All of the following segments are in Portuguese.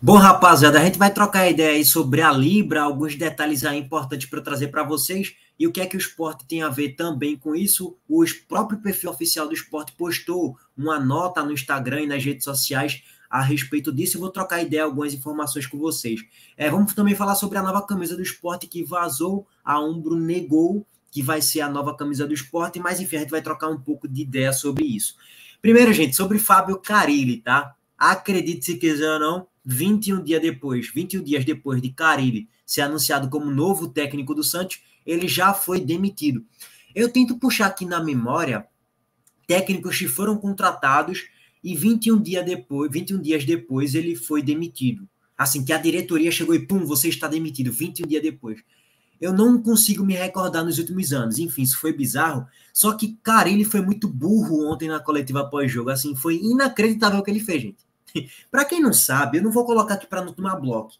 Bom, rapaziada, a gente vai trocar ideia aí sobre a Libra, alguns detalhes aí importantes para trazer para vocês e o que é que o esporte tem a ver também com isso. O próprio perfil oficial do esporte postou uma nota no Instagram e nas redes sociais a respeito disso. Eu vou trocar ideia, algumas informações com vocês. É, vamos também falar sobre a nova camisa do esporte que vazou, a Umbro negou que vai ser a nova camisa do esporte, mas enfim, a gente vai trocar um pouco de ideia sobre isso. Primeiro, gente, sobre Fábio Carilli, tá? Acredite se quiser ou não, 21 dias depois, 21 dias depois de Carilli ser anunciado como novo técnico do Santos, ele já foi demitido. Eu tento puxar aqui na memória técnicos que foram contratados e 21 dias depois, 21 dias depois ele foi demitido. Assim que a diretoria chegou e pum, você está demitido 21 dias depois. Eu não consigo me recordar nos últimos anos. Enfim, isso foi bizarro. Só que, cara, ele foi muito burro ontem na coletiva pós-jogo. Assim, foi inacreditável o que ele fez, gente. para quem não sabe, eu não vou colocar aqui para não tomar bloco.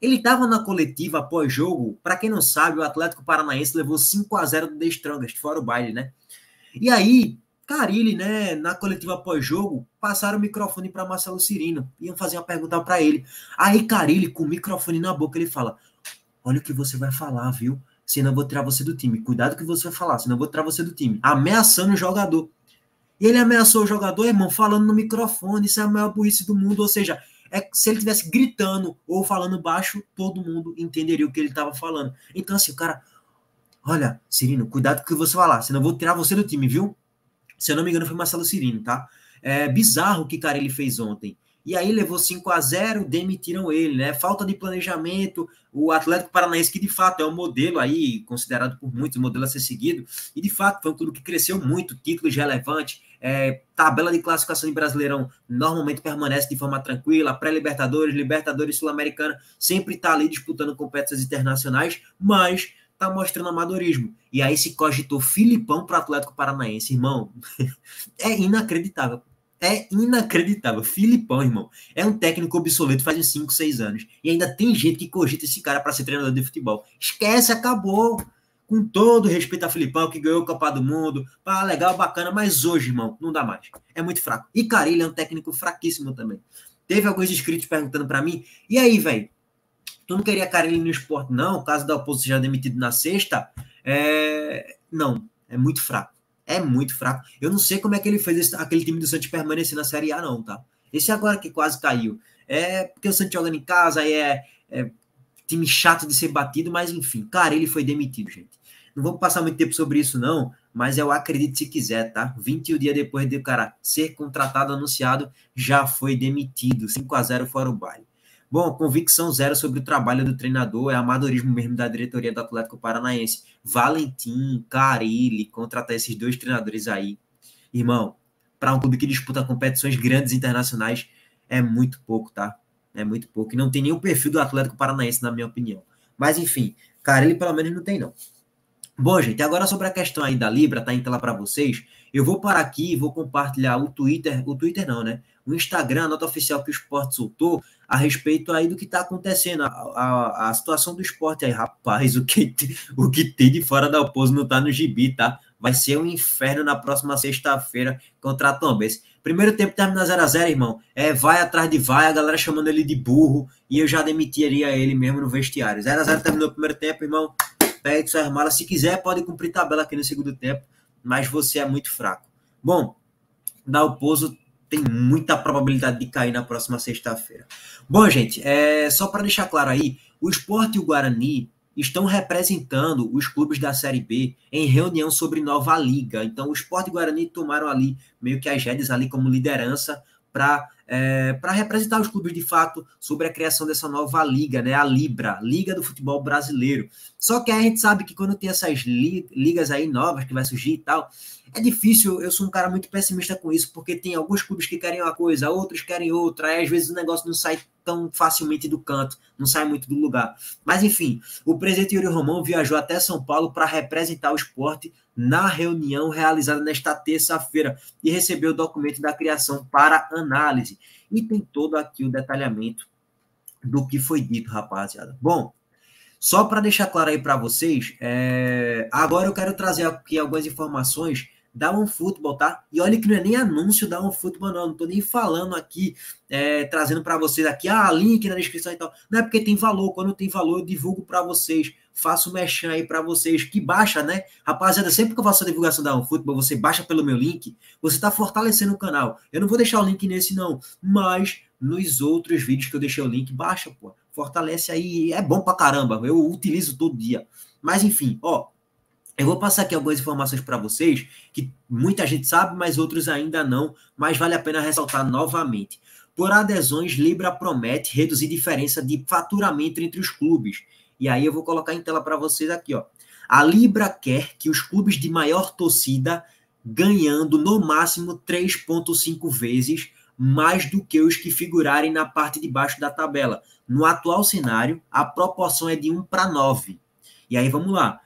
Ele estava na coletiva após jogo. Para quem não sabe, o Atlético Paranaense levou 5 a 0 do The Strongest, fora o baile, né? E aí, Carilli, né, na coletiva após jogo, passaram o microfone para Marcelo Cirino. Iam fazer uma pergunta para ele. Aí, Carilli, com o microfone na boca, ele fala: Olha o que você vai falar, viu? Senão eu vou tirar você do time. Cuidado que você vai falar, senão eu vou tirar você do time. Ameaçando o jogador. E ele ameaçou o jogador, irmão, falando no microfone, isso é a maior burrice do mundo. Ou seja, é, se ele tivesse gritando ou falando baixo, todo mundo entenderia o que ele estava falando. Então, assim, o cara, olha, Cirino, cuidado com o que você falar, senão eu vou tirar você do time, viu? Se eu não me engano, foi Marcelo Cirino, tá? É bizarro o que cara ele fez ontem. E aí levou 5 a 0 demitiram ele, né? Falta de planejamento, o Atlético Paranaense, que de fato é um modelo aí, considerado por muitos, um modelo a ser seguido, e de fato foi um clube que cresceu muito, títulos relevantes, é, tabela de classificação de Brasileirão normalmente permanece de forma tranquila, pré-Libertadores, Libertadores Sul-Americana, sempre está ali disputando competições internacionais, mas tá mostrando amadorismo. E aí se cogitou Filipão para Atlético Paranaense, irmão. é inacreditável. É inacreditável. Filipão, irmão, é um técnico obsoleto faz uns 5, 6 anos. E ainda tem gente que cogita esse cara para ser treinador de futebol. Esquece, acabou. Com todo respeito a Filipão, que ganhou o Copa do Mundo. Pá, legal, bacana, mas hoje, irmão, não dá mais. É muito fraco. E Carilho é um técnico fraquíssimo também. Teve alguns inscritos perguntando para mim, e aí, velho? Tu não queria Carilho no esporte, não? Caso da oposição já demitido na sexta? É... Não, é muito fraco é muito fraco. Eu não sei como é que ele fez esse, aquele time do Santos permanecer na Série A, não, tá? Esse agora que quase caiu. É porque o Santos jogando em casa, aí é, é time chato de ser batido, mas enfim, cara, ele foi demitido, gente. Não vamos passar muito tempo sobre isso, não, mas eu acredito se quiser, tá? 21 dias depois de o cara ser contratado, anunciado, já foi demitido. 5 a 0 fora o baile. Bom, convicção zero sobre o trabalho do treinador, é amadorismo mesmo da diretoria do Atlético Paranaense. Valentim, Carilli, contratar esses dois treinadores aí. Irmão, para um clube que disputa competições grandes internacionais, é muito pouco, tá? É muito pouco. E não tem nenhum perfil do Atlético Paranaense, na minha opinião. Mas, enfim, Carilli pelo menos não tem, não. Bom, gente, agora sobre a questão aí da Libra, tá em tela para vocês. Eu vou parar aqui e vou compartilhar o Twitter, o Twitter não, né? O Instagram, a nota oficial que o esporte soltou, a respeito aí do que está acontecendo, a, a, a, situação do esporte aí, rapaz, o que, o que tem de fora da oposto não está no gibi, tá? Vai ser um inferno na próxima sexta-feira contra a Tombense. Primeiro tempo termina 0x0, irmão. É, vai atrás de vai, a galera chamando ele de burro, e eu já demitiria ele mesmo no vestiário. 0x0 terminou o primeiro tempo, irmão. Suas malas. Se quiser, pode cumprir tabela aqui no segundo tempo, mas você é muito fraco. Bom, da Oposo tem muita probabilidade de cair na próxima sexta-feira. Bom, gente, é, só para deixar claro aí, o Esporte e o Guarani estão representando os clubes da Série B em reunião sobre nova liga. Então, o Esporte e o Guarani tomaram ali meio que as redes ali como liderança para é, para representar os clubes de fato sobre a criação dessa nova liga, né? A Libra, Liga do Futebol Brasileiro. Só que a gente sabe que quando tem essas li ligas aí novas que vai surgir e tal, é difícil, eu sou um cara muito pessimista com isso, porque tem alguns clubes que querem uma coisa, outros querem outra, aí às vezes o negócio não sai tão facilmente do canto, não sai muito do lugar. Mas enfim, o presidente Yuri Romão viajou até São Paulo para representar o esporte na reunião realizada nesta terça-feira e recebeu o documento da criação para análise. E tem todo aqui o detalhamento do que foi dito, rapaziada. Bom, só para deixar claro aí para vocês, é... agora eu quero trazer aqui algumas informações da OneFootball, tá? E olha que não é nem anúncio da OneFootball, não. Não tô nem falando aqui, é, trazendo para vocês aqui, ah, link na descrição e tal. Não é porque tem valor. Quando tem valor, eu divulgo para vocês. Faço mexer aí para vocês que baixa, né? Rapaziada, sempre que eu faço a divulgação da OneFootball, você baixa pelo meu link, você está fortalecendo o canal. Eu não vou deixar o link nesse, não. Mas nos outros vídeos que eu deixei o link, baixa, pô. Fortalece aí. É bom pra caramba. Eu utilizo todo dia. Mas enfim, ó, eu vou passar aqui algumas informações para vocês que muita gente sabe, mas outros ainda não, mas vale a pena ressaltar novamente. Por adesões, Libra promete reduzir diferença de faturamento entre os clubes. E aí eu vou colocar em tela para vocês aqui, ó. A Libra quer que os clubes de maior torcida ganhando no máximo 3.5 vezes mais do que os que figurarem na parte de baixo da tabela. No atual cenário, a proporção é de 1 para 9. E aí vamos lá.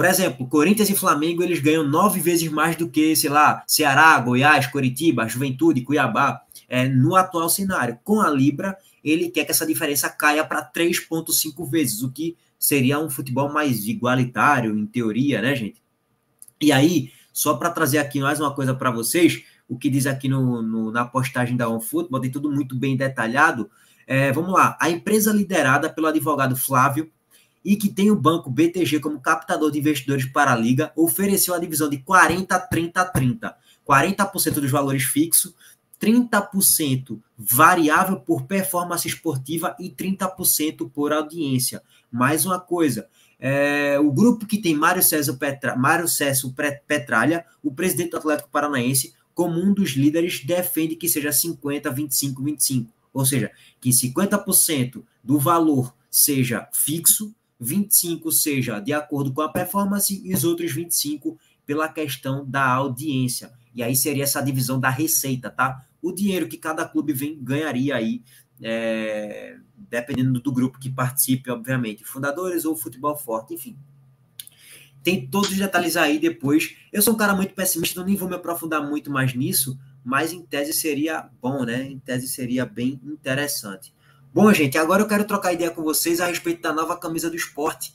Por exemplo, Corinthians e Flamengo eles ganham nove vezes mais do que, sei lá, Ceará, Goiás, Coritiba, Juventude, Cuiabá, é, no atual cenário. Com a Libra, ele quer que essa diferença caia para 3,5 vezes, o que seria um futebol mais igualitário, em teoria, né, gente? E aí, só para trazer aqui mais uma coisa para vocês, o que diz aqui no, no, na postagem da OneFootball, tem tudo muito bem detalhado. É, vamos lá, a empresa liderada pelo advogado Flávio e que tem o banco BTG como captador de investidores para a liga, ofereceu a divisão de 40, 30, 30. 40% dos valores fixos, 30% variável por performance esportiva e 30% por audiência. Mais uma coisa, é, o grupo que tem Mário César, Petra, Mário César Petralha, o presidente do Atlético Paranaense, como um dos líderes, defende que seja 50, 25, 25. Ou seja, que 50% do valor seja fixo 25 seja de acordo com a performance e os outros 25 pela questão da audiência. E aí seria essa divisão da receita, tá? O dinheiro que cada clube vem, ganharia aí, é, dependendo do grupo que participe, obviamente, fundadores ou futebol forte, enfim. Tem todos os detalhes aí depois. Eu sou um cara muito pessimista, nem vou me aprofundar muito mais nisso, mas em tese seria bom, né? Em tese seria bem interessante. Bom, gente, agora eu quero trocar ideia com vocês a respeito da nova camisa do esporte.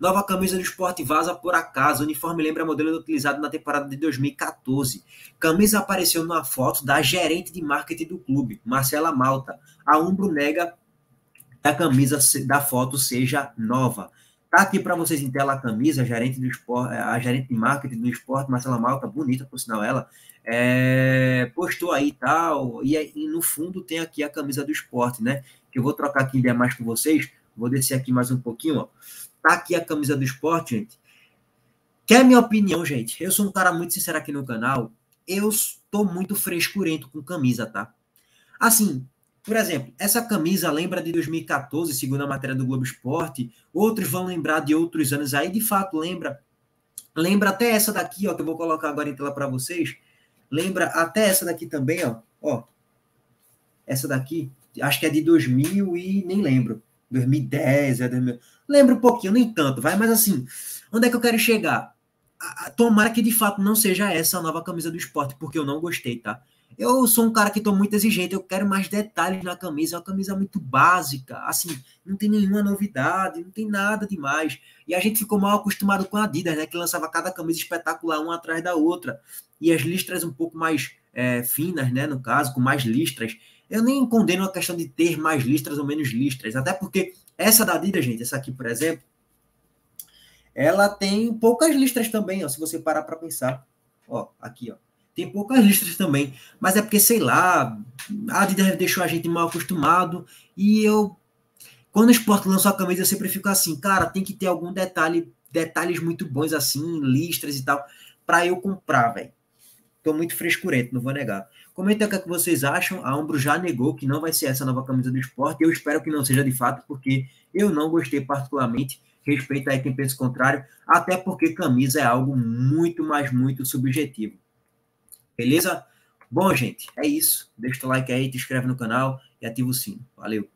Nova camisa do esporte vaza por acaso. O uniforme lembra modelo utilizado na temporada de 2014. Camisa apareceu numa foto da gerente de marketing do clube, Marcela Malta. A Umbro nega que a camisa da foto seja nova. Tá aqui para vocês em tela a camisa, a gerente do esporte, a gerente de marketing do esporte, Marcela Malta, bonita por sinal ela é, postou aí tal, e, e, no fundo tem aqui a camisa do esporte, né? Que eu vou trocar aqui ideia mais com vocês, vou descer aqui mais um pouquinho, ó. Tá aqui a camisa do esporte, gente. Quer minha opinião, gente? Eu sou um cara muito sincero aqui no canal. Eu estou muito frescurento com camisa, tá? Assim, por exemplo, essa camisa lembra de 2014, segundo a matéria do Globo Esporte. Outros vão lembrar de outros anos aí, de fato lembra. Lembra até essa daqui, ó, que eu vou colocar agora em tela para vocês Lembra até essa daqui também, ó. Ó. Essa daqui, acho que é de 2000 e nem lembro. 2010, é 2000. Lembro um pouquinho, nem tanto, vai, mas assim, onde é que eu quero chegar? Tomara que de fato não seja essa a nova camisa do esporte, porque eu não gostei, tá? Eu sou um cara que estou muito exigente, eu quero mais detalhes na camisa, é uma camisa muito básica, assim, não tem nenhuma novidade, não tem nada demais. E a gente ficou mal acostumado com a Adidas, né, que lançava cada camisa espetacular uma atrás da outra, e as listras um pouco mais é, finas, né, no caso, com mais listras. Eu nem condeno a questão de ter mais listras ou menos listras, até porque essa da Adidas, gente, essa aqui, por exemplo, ela tem poucas listras também, ó, se você parar para pensar. Ó, aqui, ó tem poucas listras também, mas é porque, sei lá, a Adidas deixou a gente mal acostumado e eu, quando o esporte lançou a camisa, eu sempre fico assim, cara, tem que ter algum detalhe, detalhes muito bons assim, listras e tal, para eu comprar, velho. Tô muito frescurento, não vou negar. Comenta o que, é que vocês acham. A Umbro já negou que não vai ser essa nova camisa do esporte. Eu espero que não seja de fato, porque eu não gostei particularmente. Respeito aí quem pensa o contrário, até porque camisa é algo muito, mas muito subjetivo. Beleza? Bom, gente, é isso. Deixa o like aí, te inscreve no canal e ativa o sino. Valeu!